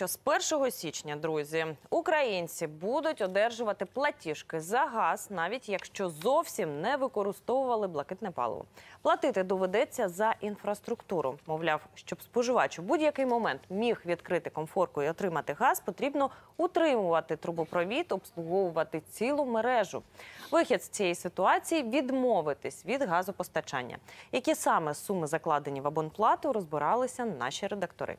що з 1 січня, друзі, українці будуть одержувати платіжки за газ, навіть якщо зовсім не використовували блакитне паливо. Платити доведеться за інфраструктуру. Мовляв, щоб споживач у будь-який момент міг відкрити комфорку і отримати газ, потрібно утримувати трубопровід, обслуговувати цілу мережу. Вихід з цієї ситуації відмовитись від газопостачання. Які саме суми закладені в абонплату, розбиралися наші редактори.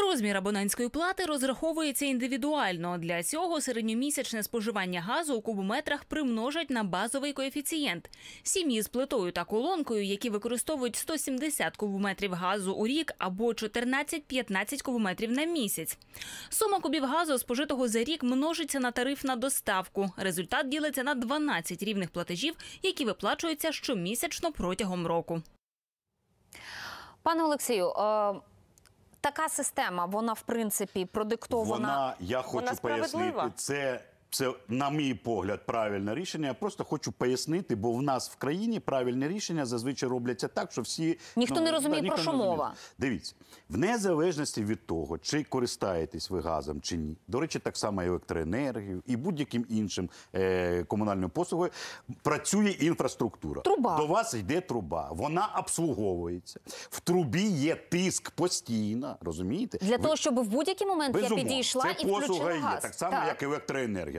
Розмір абонентської плати розраховується індивідуально. Для цього середньомісячне споживання газу у кубометрах примножать на базовий коефіцієнт. Сім'ї з плитою та колонкою, які використовують 170 кубометрів газу у рік або 14-15 кубометрів на місяць. Сума кубів газу, спожитого за рік, множиться на тариф на доставку. Результат ділиться на 12 рівних платежів, які виплачуються щомісячно протягом року. Пане Олексію, е, така система, вона в принципі продиктована. Вона, я хочу Вона пояснити, це, це, на мій погляд, правильне рішення. Я просто хочу пояснити, бо в нас в країні правильні рішення зазвичай робляться так, що всі Ніхто не розуміє, ніхто про що розуміє. мова. Дивіться, в незалежності від того, чи користаєтесь ви газом чи ні. До речі, так само і електроенергією і будь-яким іншим е, комунальною послугою працює інфраструктура. Труба. До вас йде труба, вона обслуговується. В трубі є тиск постійно, розумієте? Для Ви- того, щоб в будь-який момент я підійшла це і послуга включила є, так само, як і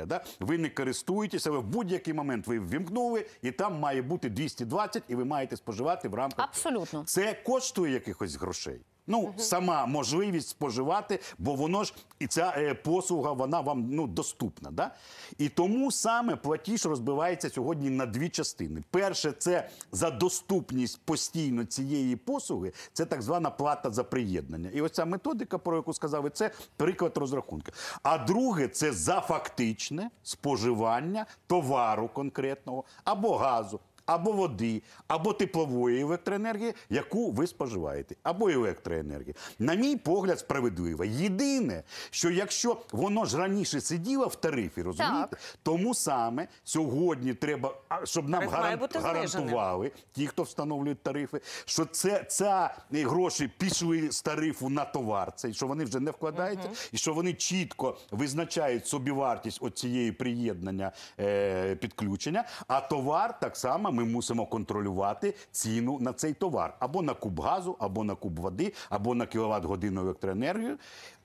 Да? Ви не користуєтеся, ви в будь-який момент ви ввімкнули, і там має бути 220, і ви маєте споживати в рамках. Абсолютно. Це коштує якихось грошей. Ну, сама можливість споживати, бо воно ж і ця е, послуга, вона вам ну, доступна. Да? І тому саме платіж розбивається сьогодні на дві частини. Перше, це за доступність постійно цієї послуги, це так звана плата за приєднання. І ось ця методика, про яку сказав, це приклад розрахунку. А друге, це за фактичне споживання товару конкретного або газу або води, або теплової електроенергії, яку ви споживаєте, або електроенергії. На мій погляд, справедливо. Єдине, що якщо воно ж раніше сиділо в тарифі, розумієте, тому саме сьогодні треба, щоб нам Тариф гаран- гарантували ті, хто встановлюють тарифи, що це ця е, гроші пішли з тарифу на товар, цей що вони вже не вкладаються, і що вони чітко визначають собівартість от цієї приєднання е, підключення. А товар так само ми мусимо контролювати ціну на цей товар або на куб газу, або на куб води, або на кіловат годину електроенергії.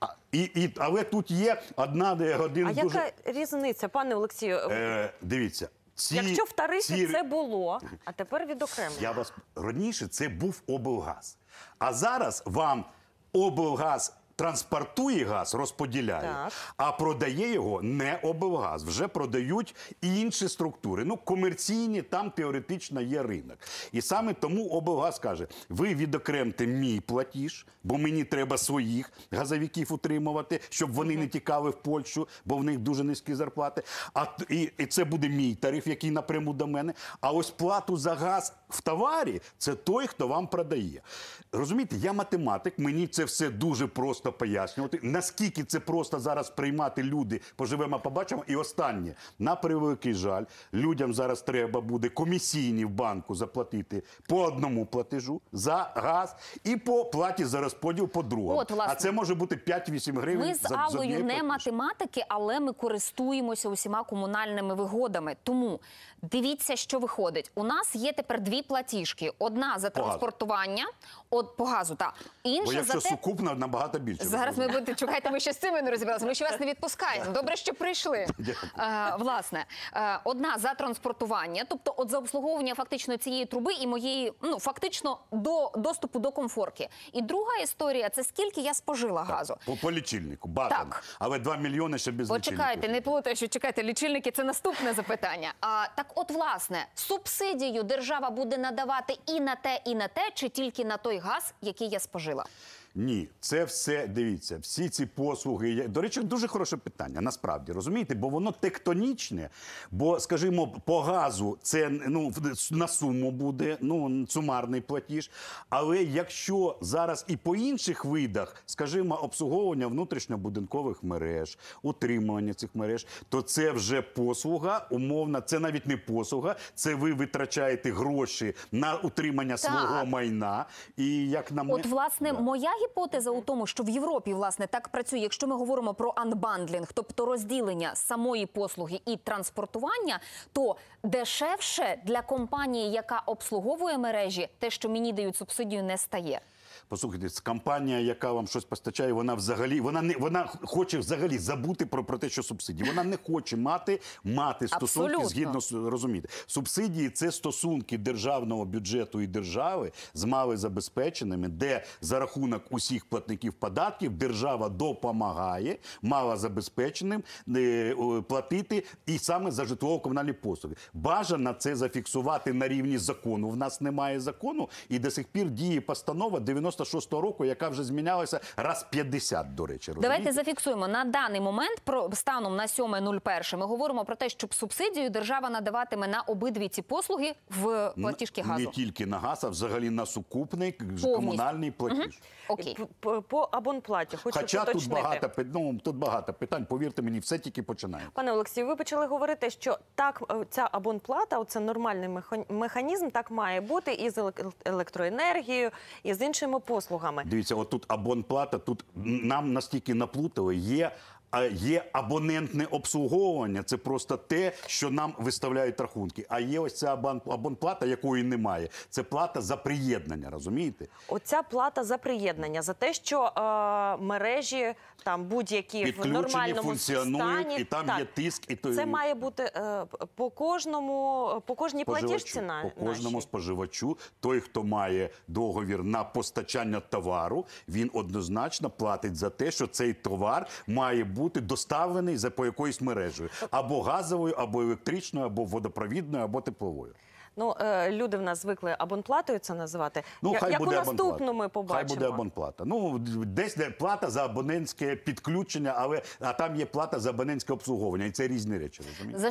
А, і, і, але тут є одна де один А дуже яка різниця, пане Олексію? е, дивіться. Ці, Якщо в тарифі ці- це було, а тепер відокремлено. я вас раніше це був облгаз. А зараз вам облгаз транспортує газ, розподіляє, Так. а продає його не облгаз. Вже продають інші структури. Ну, комерційні, там теоретично є ринок. І саме тому облгаз каже: ви відокремте мій платіж, бо мені треба своїх газовиків утримувати, щоб вони не тікали в Польщу, бо в них дуже низькі зарплати. А і, і це буде мій тариф, який напряму до мене. А ось плату за газ в товарі це той, хто вам продає. Розумієте, я математик, мені це все дуже просто пояснювати. Наскільки це просто зараз приймати люди, поживемо, побачимо. І останнє, на превеликий жаль, людям зараз треба буде комісійні в банку заплатити по одному платежу за газ і по платі за розподіл по другому. От, власне. а це може бути 5-8 гривень. Ми з за, за Аллою однієї не математики, але ми користуємося усіма комунальними вигодами. Тому дивіться, що виходить. У нас є тепер дві платіжки: одна за транспортування, от по газу, та Бо інша за те. сукупно, набагато більше. Зараз ми будете чекайте, ми ще з цими не розібралися. Ми ще вас не відпускаємо. Добре, що прийшли. Е, власне, е, одна за транспортування, тобто от за обслуговування фактично цієї труби і моєї, ну фактично до доступу до комфорки. І друга історія це скільки я спожила газу. По, по лічильнику, базово. Так. Але 2 мільйони ще без Почекайте, не плутайте, що чекайте, лічильники це наступне запитання. А так, от, власне, субсидію держава буде надавати і на те, і на те, чи тільки на той газ, який я спожила. Ні, це все дивіться. Всі ці послуги. До речі, дуже хороше питання. Насправді розумієте, бо воно тектонічне. Бо, скажімо, по газу це ну на суму буде ну сумарний платіж. Але якщо зараз і по інших видах, скажімо, обслуговування внутрішньобудинкових мереж, утримування цих мереж, то це вже послуга умовна. Це навіть не послуга, це ви витрачаєте гроші на утримання Так. свого майна. І як на От, власне, моя гіпотеза у тому, що в Європі власне так працює, якщо ми говоримо про анбандлінг, тобто розділення самої послуги і транспортування, то дешевше для компанії, яка обслуговує мережі, те, що мені дають субсидію, не стає. Послухайте, компанія, яка вам щось постачає, вона взагалі вона не вона хоче взагалі забути про, про те, що субсидії. Вона не хоче мати мати стосунки Абсолютно. згідно з розумієте. Субсидії це стосунки державного бюджету і держави з малозабезпеченими, де за рахунок усіх платників податків держава допомагає малозабезпеченим е, платити і саме за житлово-комунальні послуги. Бажано це зафіксувати на рівні закону. В нас немає закону, і до сих пір діє постанова 96-го року, яка вже змінялася раз 50, до речі. Давайте зафіксуємо на даний момент про станом на 7.01 Ми говоримо про те, щоб субсидію держава надаватиме на обидві ці послуги в платіжки газу. Не тільки на газ, а взагалі на сукупний комунальний платіж. Окей. П- п- По абонплаті хочу Хоча тут багато, ну, тут багато питань, повірте мені, все тільки починає. Пане Олексію, ви почали говорити, що так е, ця абонплата, це нормальний меха- механізм, так має бути і з електроенергією, і з іншими послугами. Дивіться, от тут абонплата, тут нам настільки наплутали. Є, є абонентне обслуговування. Це просто те, що нам виставляють рахунки. А є ось ця абон- абонплата, якої немає. Це плата за приєднання, розумієте? Оця плата за приєднання, за те, що е, мережі там будь-які в нормальному функціонують, стані, і там так, є тиск, і то це має бути е, по кожному, по кожній платіжці на по кожному нашій. споживачу, той, хто має договір на постачання товару, він однозначно платить за те, що цей товар має бути доставлений за по якоюсь мережею або газовою, або електричною, або водопровідною, або тепловою. Ну е, люди в нас звикли абонплатою це називати. Ну, Я- хай Як буде у наступному абонплата. ми побачимо. Хай буде абонплата. Ну десь де плата за абонентське підключення, але а там є плата за абонентське обслуговування, і це різні речі. Розумієте? За